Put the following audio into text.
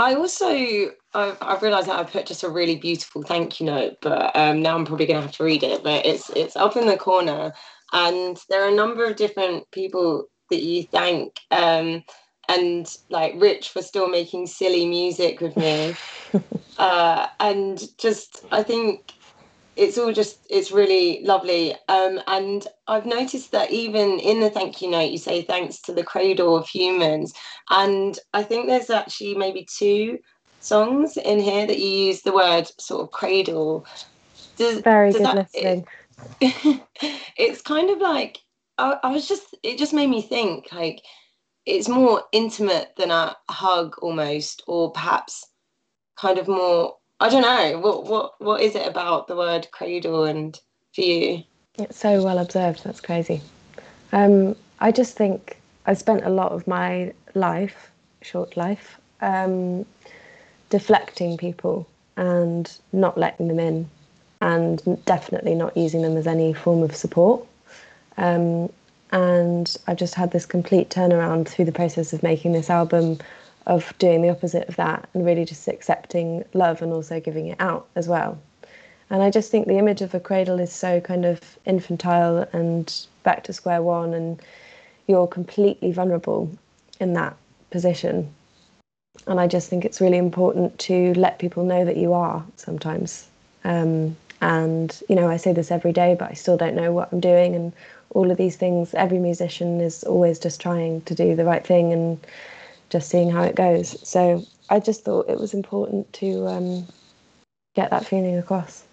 I also I've, I've realised that I put just a really beautiful thank you note, but um, now I'm probably going to have to read it. But it's it's up in the corner, and there are a number of different people that you thank, um, and like Rich for still making silly music with me, uh, and just I think it's all just it's really lovely. Um, and i've noticed that even in the thank you note you say thanks to the cradle of humans. And i think there's actually maybe two songs in here that you use the word sort of cradle. Does, very does good that, listening. it, it's kind of like I, I was just it just made me think like it's more intimate than a hug almost or perhaps kind of more I don't know what what what is it about the word cradle and for you? It's so well observed. That's crazy. Um, I just think I spent a lot of my life, short life, um, deflecting people and not letting them in, and definitely not using them as any form of support. Um, and I've just had this complete turnaround through the process of making this album of doing the opposite of that and really just accepting love and also giving it out as well. And I just think the image of a cradle is so kind of infantile and back to square one, and you're completely vulnerable in that position. And I just think it's really important to let people know that you are sometimes. Um, and, you know, I say this every day, but I still don't know what I'm doing. And all of these things, every musician is always just trying to do the right thing and just seeing how it goes. So I just thought it was important to um, get that feeling across.